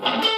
you.